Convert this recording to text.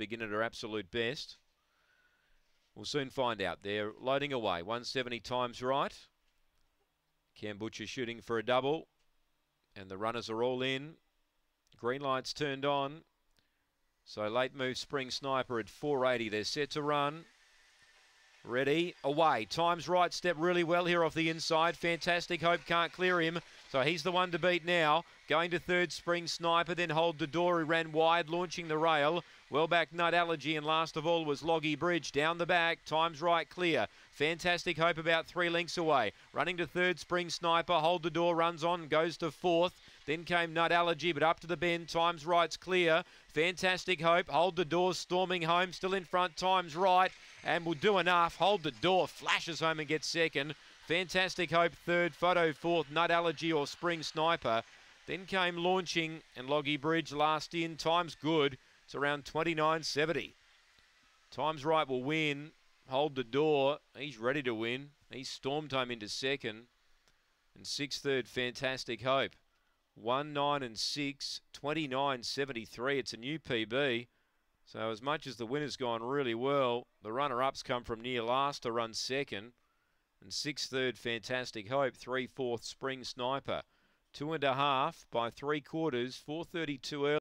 begin at her absolute best. We'll soon find out. They're loading away. 170 times right. Cam Butcher shooting for a double. And the runners are all in. Green lights turned on. So late move Spring Sniper at 480. They're set to run. Ready, away. Times right, step really well here off the inside. Fantastic Hope can't clear him. So he's the one to beat now. Going to third, Spring Sniper, then hold the door. He ran wide, launching the rail. Well back, Nut Allergy, and last of all was Loggy Bridge. Down the back, times right, clear. Fantastic Hope about three lengths away. Running to third, Spring Sniper, hold the door, runs on, goes to fourth. Then came Nut Allergy, but up to the bend, times right's clear. Fantastic Hope, hold the door, storming home, still in front, times right, and will do enough. Hold the door, flashes home and gets second. Fantastic Hope third, Photo fourth, Nut Allergy or Spring Sniper. Then came Launching and Loggy Bridge last in. Time's good. It's around 29.70. Time's right will win. Hold the door. He's ready to win. He's stormed home into second. And sixth third, Fantastic Hope. 1, 9 and 6, 29.73. It's a new PB. So as much as the winner's gone really well, the runner-ups come from near last to run second. And six third, Fantastic Hope. Three fourth, Spring Sniper. Two and a half by three quarters, 432 early.